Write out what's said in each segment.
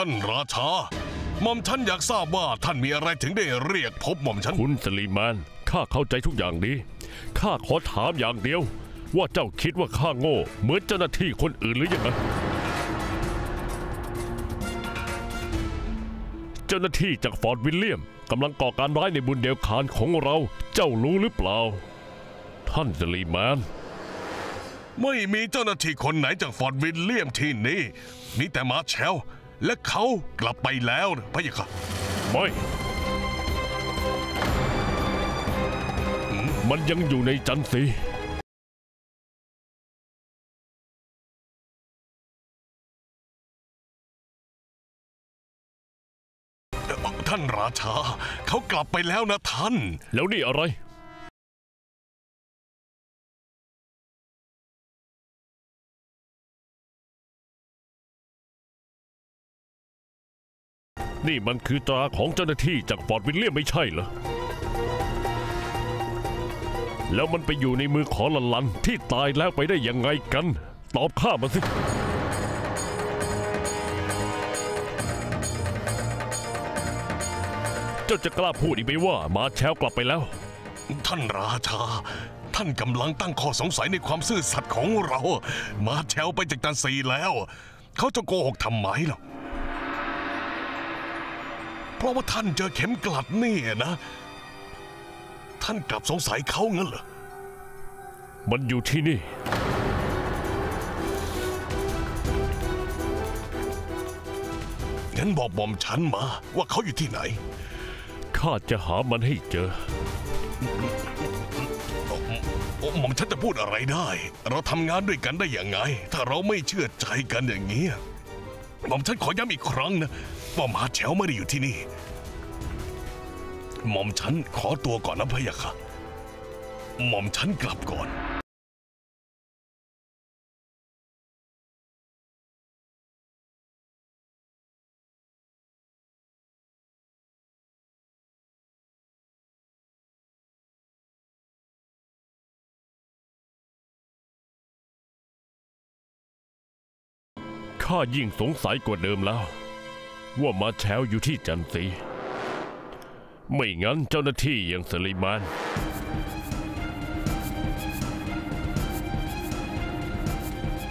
ท่านราชาหม่อมฉันอยากทราบว่าท่านมีอะไรถึงได้เรียกพบหม่อมฉันคุณสลีมานข้าเข้าใจทุกอย่างดีข้าขอถามอย่างเดียว ว่าเจ้าคิดว่าข้าโง่ เหมือนเจ้าหน้าที่คนอื่นหรือยังไงเจ้าหน้าที่จากฟอร์ตวิลเลียมกำลังก่อการร้ายในบุนเดลขัณฑ์ของเรา เจ้ารู้หรือเปล่า ท่านสลีมานไม่มีเจ้าหน้าที่คนไหนจากฟอร์ดวิลเลียมที่นี่มีแต่มาเชล และเขากลับไปแล้วนะพะยะค่ะไม่ มันยังอยู่ในจันทรีท่านราชา เขากลับไปแล้วนะท่าน แล้วนี่อะไร นี่มันคือตราของเจ้าหน้าที่จากฟอร์ดวิลเลียมไม่ใช่เหรอ แล้วมันไปอยู่ในมือของลันลันที่ตายแล้วไปได้ยังไงกัน ตอบข้ามาสิ เจ้าจะกล้าพูดอีกไหมว่ามาแชลกลับไปแล้ว ท่านราชา ท่านกำลังตั้งข้อสงสัยในความซื่อสัตย์ของเรา มาเชลไปจากจันทรีแล้ว เขาจะโกหกทำไมล่ะ เพราะว่าท่านเจอเข็มกลัดนี่นะ ท่านกลับสงสัยเขางั้นเหรอ มันอยู่ที่นี่ งั้นบอกบอมฉันมาว่าเขาอยู่ที่ไหน ข้าจะหามันให้เจอโอ้หม่อมฉันจะพูดอะไรได้ เราทำงานด้วยกันได้อย่างไง ถ้าเราไม่เชื่อใจกันอย่างนี้ยหม่อมฉันขอย้ำอีกครั้งนะ ว่าหมาแฉวไม่ได้อยู่ที่นี่ หม่อมฉันขอตัวก่อนนะพะยะค่ะ หม่อมฉันกลับก่อนข้ายิ่งสงสัยกว่าเดิมแล้ว ว่ามาแชวอยู่ที่จันทีไม่งั้นเจ้าหน้าที่อย่างสลิมาน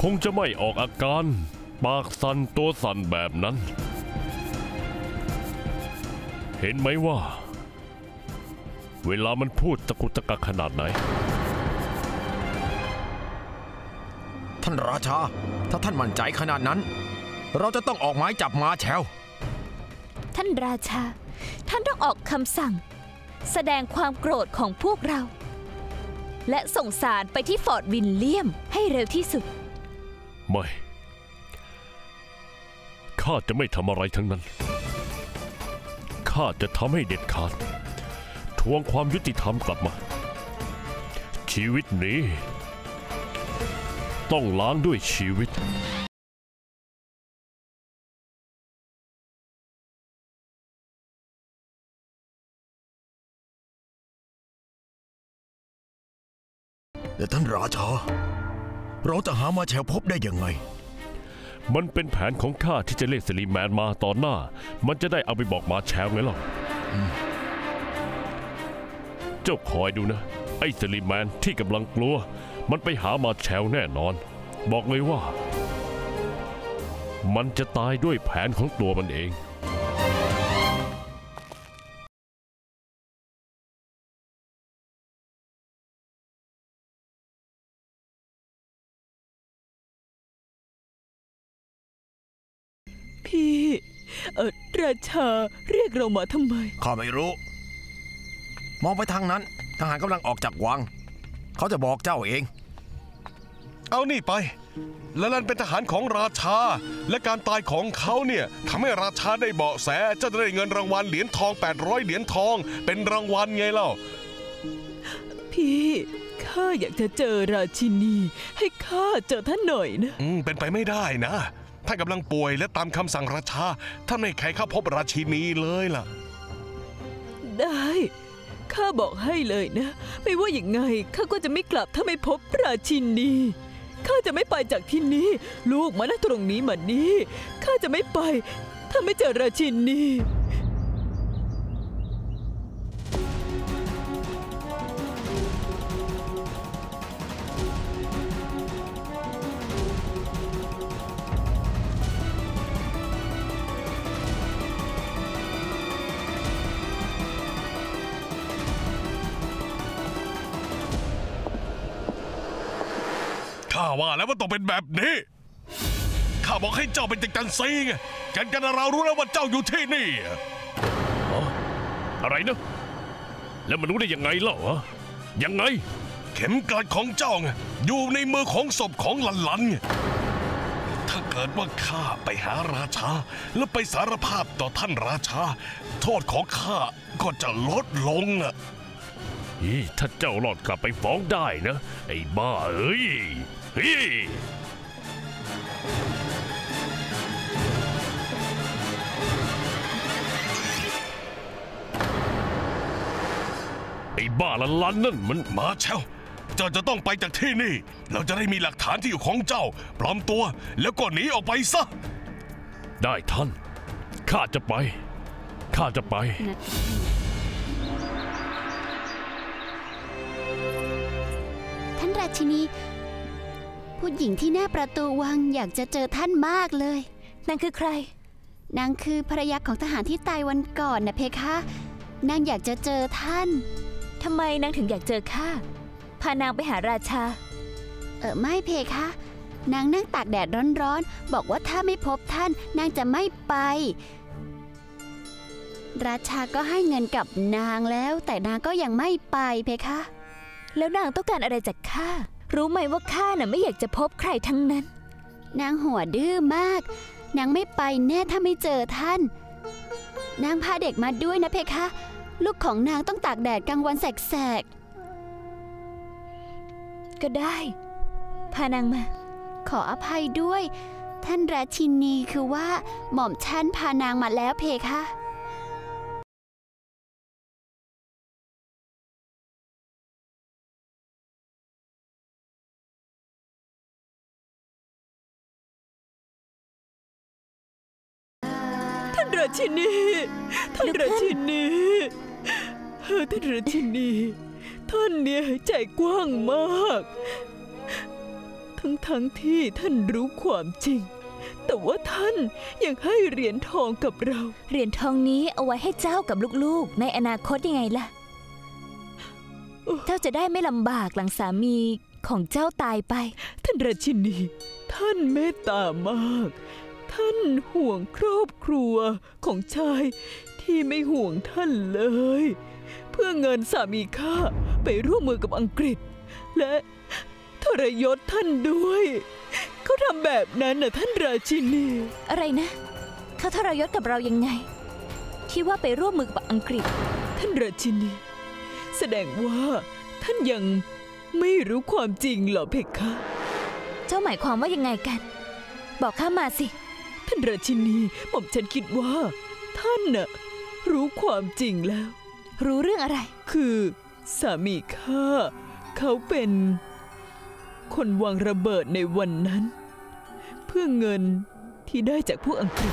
คงจะไม่ออกอาการ ปากสั่นตัวสั่นแบบนั้น เห็นไหมว่า เวลามันพูดตะกุตะกักขนาดไหน ท่านราชา ถ้าท่านมั่นใจขนาดนั้น เราจะต้องออกหมายจับมาแชว ท่านราชา ท่านต้องออกคำสั่ง แสดงความโกรธของพวกเรา และส่งสารไปที่ฟอร์ดวินเลียมให้เร็วที่สุด ไม่ ข้าจะไม่ทำอะไรทั้งนั้น ข้าจะทำให้เด็ดขาด ทวงความยุติธรรมกลับมา ชีวิตนี้ ต้องล้างด้วยชีวิต แต่ท่านราชา เราจะหามาแชวพบได้ยังไง มันเป็นแผนของข้าที่จะเรียกสลีแมนมาตอนหน้า มันจะได้เอาไปบอกมาแชวไงล่ะเจ้าคอยดูนะ ไอ้สลีแมนที่กำลังกลัว มันไปหามาแชวแน่นอน บอกเลยว่า มันจะตายด้วยแผนของตัวมันเอง ราชาเรียกเรามาทำไม ข้าไม่รู้ มองไปทางนั้น ทหารกำลังออกจากวัง เขาจะบอกเจ้าเอง เอานี่ไปและลันเป็นทหารของราชา และการตายของเขาเนี่ยทำให้ราชาได้เบาะแสเจะได้เงินรางวัลเหรียญทอง 800 เหรียญทอง เป็นรางวัลไงเล่า พี่ข้าอยากจะเจอราชินี ให้ข้าเจอท่านหน่อยนะ อืม เป็นไปไม่ได้นะ ท่านกำลังป่วยและตามคำสั่งราชา ท่านไม่ใครเข้าพบราชินีเลยล่ะ ได้ ข้าบอกให้เลยนะ ไม่ว่าอย่างไงข้าก็จะไม่กลับถ้าไม่พบราชินีข้าจะไม่ไปจากที่นี่ ลูกมานะตรงนี้มานี่ข้าจะไม่ไป ถ้าไม่เจอราชินี ข้าว่าแล้วว่าต้องเป็นแบบนี้ ข้าบอกให้เจ้าเป็นจักจันซีไงกันกันเรารู้แล้วว่าเจ้าอยู่ที่นี่อะไรนะ แล้วมันรู้ได้ยังไงเล่าฮะยังไง เข็มกลัดของเจ้าไงอยู่ในมือของศพของลันลันไงถ้าเกิดว่าข้าไปหาราชา แล้วไปสารภาพต่อท่านราชา โทษของข้าก็จะลดลงอะอีถ้าเจ้ารอดกลับไปฟ้องได้นะ ไอ้บ้าเอ้ย เฮ้ยไอ้บ้าละลันนั่นมันมาเชลเจ้าจะต้องไปจากที่นี่ เราจะได้มีหลักฐานที่อยู่ของเจ้า ปลอมตัวแล้วก็หนีออกไปซะ ได้ท่าน ข้าจะไป ข้าจะไป ท่านราชินี ผู้หญิงที่หน้าประตูวังอยากจะเจอท่านมากเลย นางคือใคร นางคือภรรยาของทหารที่ตายวันก่อนนะเพคะ นางอยากจะเจอท่าน ทำไมนางถึงอยากเจอข้า พานางไปหาราชา เออไม่เพคะ นางนั่งตากแดดร้อนๆ บอกว่าถ้าไม่พบท่านนางจะไม่ไป ราชาก็ให้เงินกับนางแล้ว แต่นางก็ยังไม่ไปเพคะ แล้วนางต้องการอะไรจากข้า รู้ไหมว่าข้าน่ะไม่อยากจะพบใครทั้งนั้น นางหัวดื้อมาก นางไม่ไปแน่ถ้าไม่เจอท่าน นางพาเด็กมาด้วยนะเพคะ ลูกของนางต้องตากแดดกลางวันแสกก็ได้ พานางมาๆขออภัยด้วย ท่านราชินีคือว่าหม่อมฉันพานางมาแล้วเพคะ ราชินี ท่านราชินีเออท่านราชินี ท่านเนี่ยใจกว้างมาก ทั้งทั้งๆที่ท่านรู้ความจริง แต่ว่าท่านยังให้เหรียญทองกับเรา เหรียญทองนี้เอาไว้ให้เจ้ากับลูกๆ ในอนาคตยังไงล่ะ เจ้าจะได้ไม่ลำบากหลังสามีของเจ้าตายไป ท่านราชินี ท่านเมตตามาก ท่านห่วงครอบครัวของชายที่ไม่ห่วงท่านเลย เพื่อเงินสามีข้าไปร่วมมือกับอังกฤษ และทรยศท่านด้วยเขาทำแบบนั้นน่ะท่านราชินี อะไรนะเขาทรยศกับเรายังไง ที่ว่าไปร่วมมือกับอังกฤษ ท่านราชินี แสดงว่าท่านยังไม่รู้ความจริงเหรอเพคะ เจ้าหมายความว่ายังไงกัน บอกข้ามาสิ ท่านราชินีหม่อมฉันคิดว่า ท่านน่ะรู้ความจริงแล้ว รู้เรื่องอะไร คือสามีข้าเขาเป็น คนวางระเบิดในวันนั้น เพื่อเงินที่ได้จากพวกอังกฤษ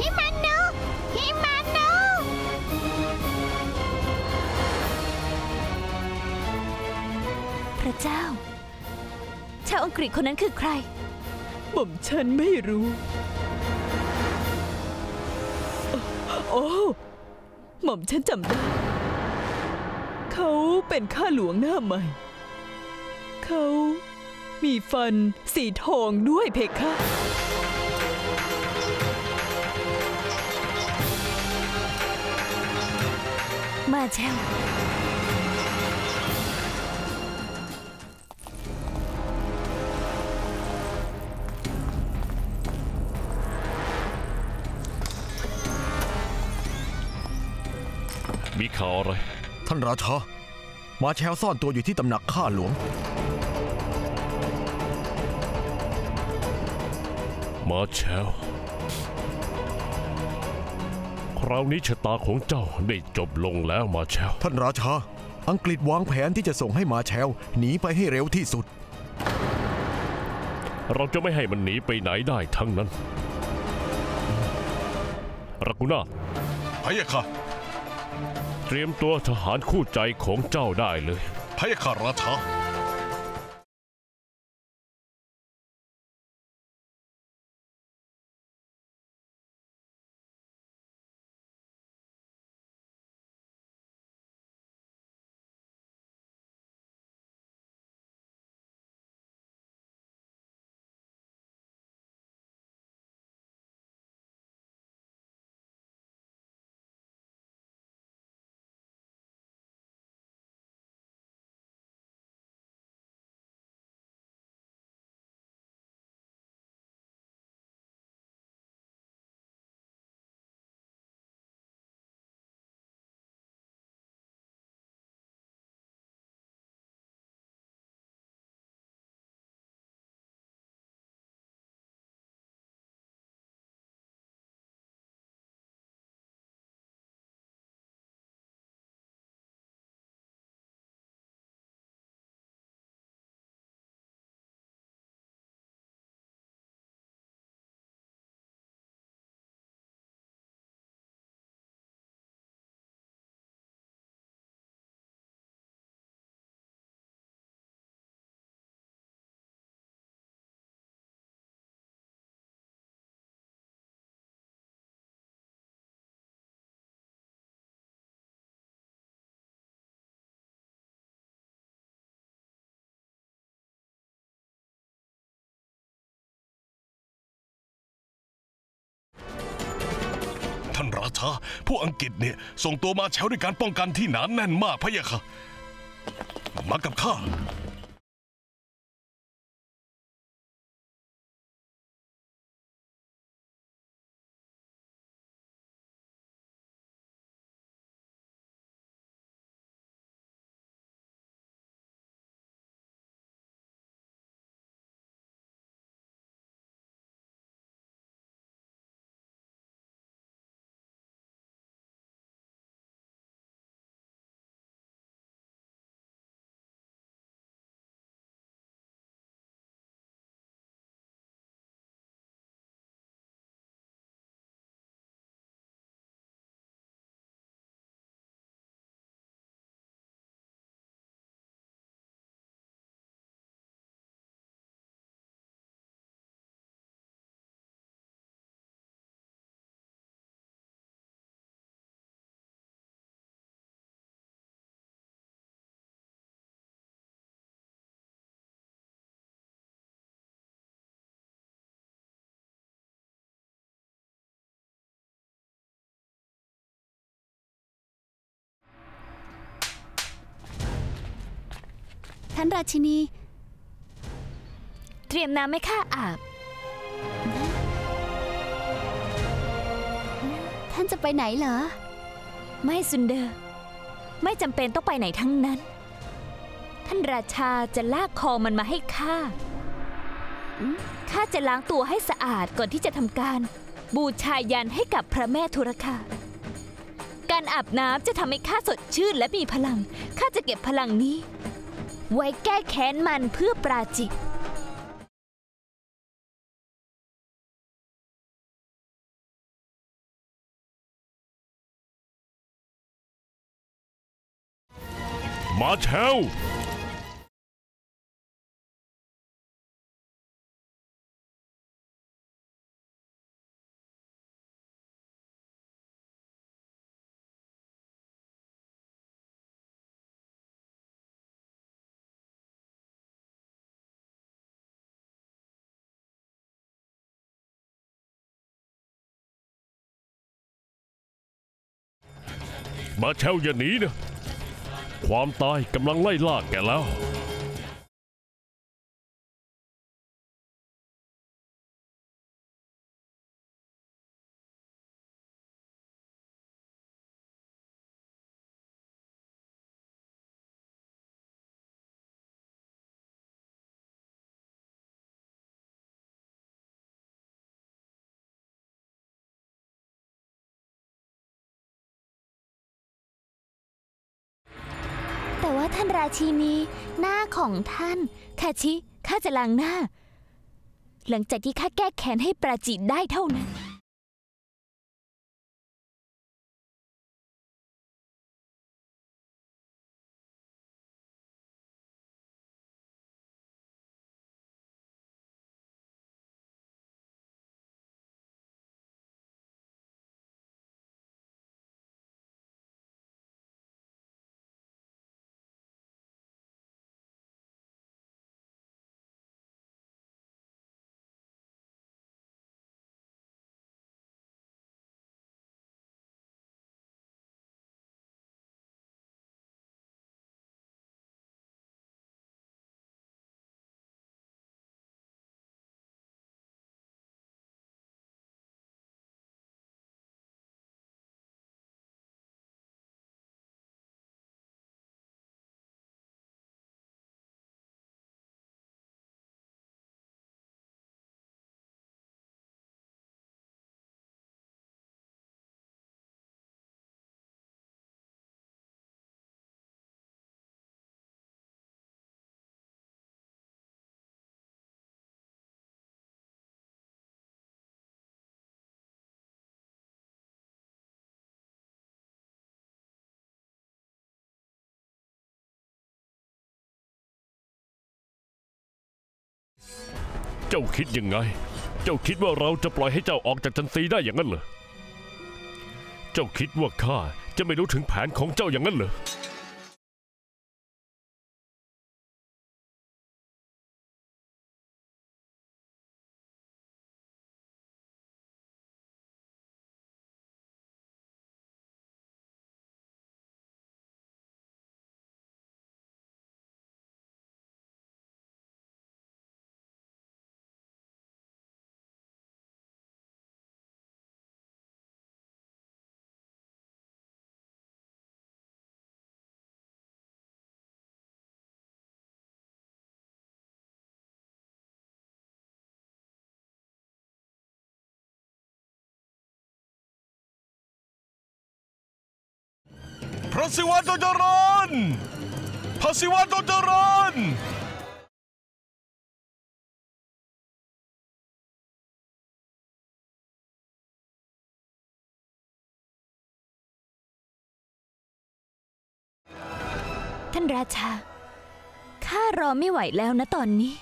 ฮิมาโนะฮิมาโนะพระเจ้า ชาวอังกฤษคนนั้นคือใคร หม่อมฉันไม่รู้ โอ้หม่อมฉันจำได้ เขาเป็นข้าหลวงหน้าใหม่ เขามีฟันสีทองด้วยเพคะมาแชล ข่าวอะไร ท่านราชา มาแชลซ่อนตัวอยู่ที่ตำหนักข้าหลวง มาแชลคราวนี้ชะตาของเจ้าได้จบลงแล้วมาแชลท่านราชา อังกฤษวางแผนที่จะส่งให้มาแชลหนีไปให้เร็วที่สุด เราจะไม่ให้มันหนีไปไหนได้ทั้งนั้นรักุนาถพะยะค่ะ เตรียมตัวทหารคู่ใจของเจ้าได้เลยพะยะค่ะราชา ช้านราชาผู้อังกฤษเนี่ยส่งตัวมาแชวด้วยการป้องกันที่หนานแน่นมากพะยะค่ะ มากับข้า ท่านราชินี เตรียมน้ำให้ข้าอาบ ท่านจะไปไหนเหรอ ไม่ซุนเดอร์ ไม่จำเป็นต้องไปไหนทั้งนั้น ท่านราชาจะลากคอมันมาให้ข้าข้าจะล้างตัวให้สะอาดก่อนที่จะทำการ บูชายันให้กับพระแม่ทุรคาการอาบน้ำจะทำให้ข้าสดชื่นและมีพลัง ข้าจะเก็บพลังนี้ ไว้แก้แค้นมันเพื่อปราจิกมาแชว มาแชวอย่าหนีนะ ความตายกำลังไล่ล่าแกแล้ว ราชินีหน้าของท่านคาชิข้าจะล้างหน้า หลังจากที่ข้าแก้แค้นให้ปราจิได้เท่านั้น จ้าคิดยังไง เจ้าคิดว่าเราจะปล่อยให้เจ้าออกจากจันทรีได้อย่างนั้นเหรอ เจ้าคิดว่าข้าจะไม่รู้ถึงแผนของเจ้าอย่างนั้นเหรอ ระศิวะจงเจริญพระศิวะจงเจริญท่านราชา ข้ารอไม่ไหวแล้วนะตอนนี้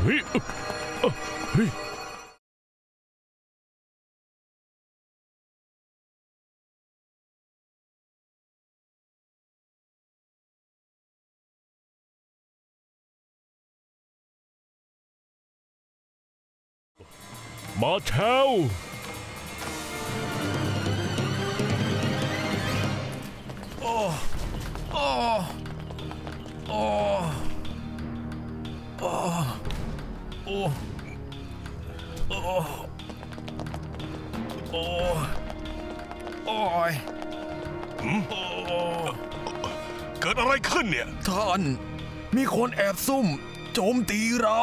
เฮ้ยอึ๊บเอ้อเฮ้ยมาแชวโอ้ยเกิดอะไรขึ้นเนี่ย ท่าน มีคนแอบซุ่ม โจมตีเรา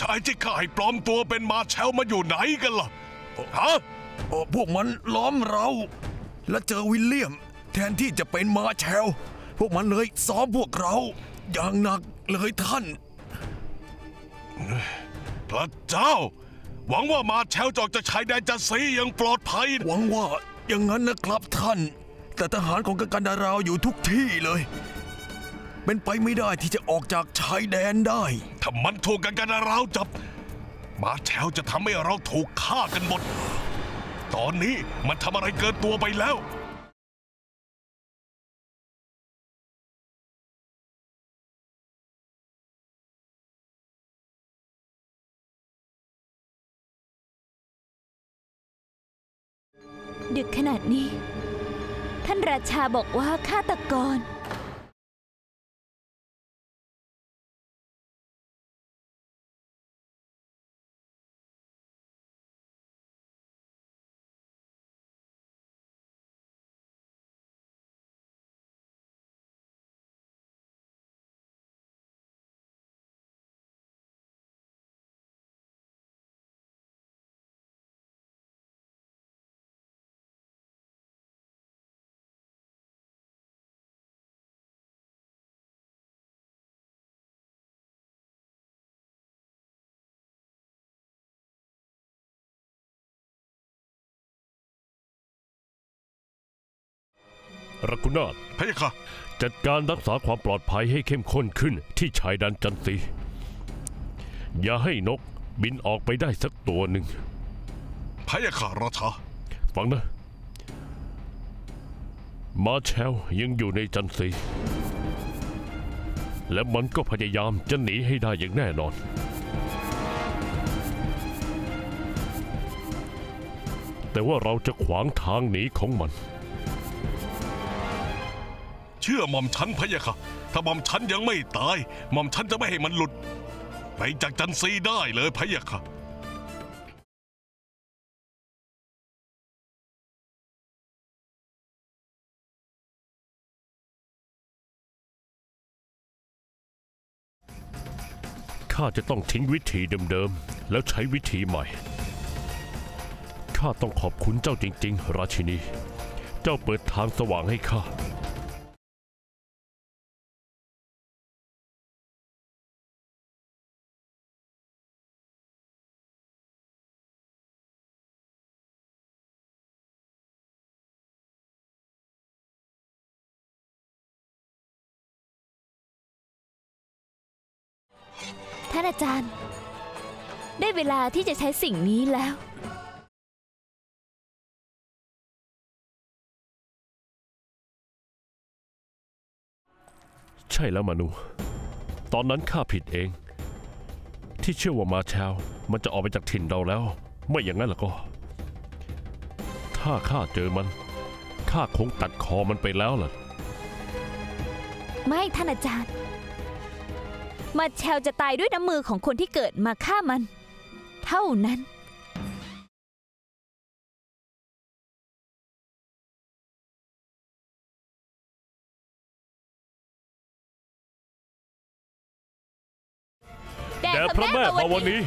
ชายที่ข้าให้ปลอมตัวเป็นมาแชลมาอยู่ไหนกันล่ะฮะโอ้พวกมันล้อมเรา และเจอวิลเลียม แทนที่จะเป็นมาแชล พวกมันเลยซ้อมพวกเรา อย่างหนักเลยท่าน พระเจ้า หวังว่ามาแชลจะออกจากชายแดนจันซีอย่างปลอดภัย หวังว่าอย่างนั้นนะครับท่าน แต่ทหารของกังกันดาราวอยู่ทุกที่เลย เป็นไปไม่ได้ที่จะออกจากชายแดนได้ถ้ามันถูกกันกันเราวจับ มาแชลจะทำให้เราถูกฆ่ากันหมด ตอนนี้มันทำอะไรเกินตัวไปแล้ว ดึกขนาดนี้ ท่านราชาบอกว่าฆาตกร รักุนาถพะยะค่ะ จัดการรักษาความปลอดภัยให้เข้มข้นขึ้นที่ชายแดนจันทรีอย่าให้นกบินออกไปได้สักตัวหนึ่ง พะยะค่ะราชา ฟังนะ มาแชลยังอยู่ในจันทรีและมันก็พยายามจะหนีให้ได้อย่างแน่นอน แต่ว่าเราจะขวางทางหนีของมัน เชื่อหม่อมฉันพะยะค่ะ ถ้าหม่อมฉันยังไม่ตาย หม่อมฉันจะไม่ให้มันหลุด ไปจากจันซีได้เลยพะยะค่ะข้าจะต้องทิ้งวิธีเดิมๆ แล้วใช้วิธีใหม่ ข้าต้องขอบคุณเจ้าจริง ๆ ราชินี เจ้าเปิดทางสว่างให้ข้า อาจารย์ ได้เวลาที่จะใช้สิ่งนี้แล้วใช่แล้วมานู ตอนนั้นข้าผิดเอง ที่เชื่อว่ามาแชวมันจะออกไปจากถิ่นเราแล้ว ไม่อย่างนั้นล่ะก็ ถ้าข้าเจอมัน ข้าคงตัดคอมันไปแล้วล่ะ ไม่ท่านอาจารย์ มาแชลจะตายด้วยน้ำมือของคนที่เกิดมาฆ่ามัน เท่านั้น แด่พระแม่มาวันนี้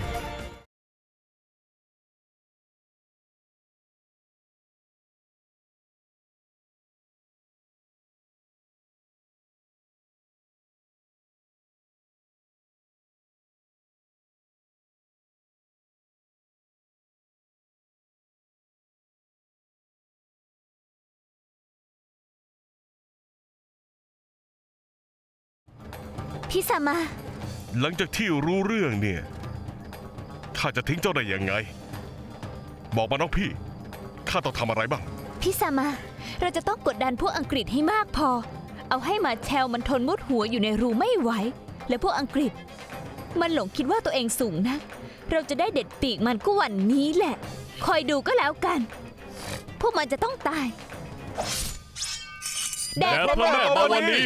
พี่สามา หลังจากที่รู้เรื่องเนี่ยข้าจะทิ้งเจ้าได้ยังไง บอกมาน้องพี่ข้าต้องทำอะไรบ้าง พี่สามา เราจะต้องกดดันพวกอังกฤษให้มากพอ เอาให้มาแชลมันทนมุดหัวอยู่ในรูไม่ไหว และพวกอังกฤษ มันหลงคิดว่าตัวเองสูงนะเราจะได้เด็ดปีกมันก็วันนี้แหละ คอยดูก็แล้วกัน พวกมันจะต้องตายแด่พระแม่ภาวนี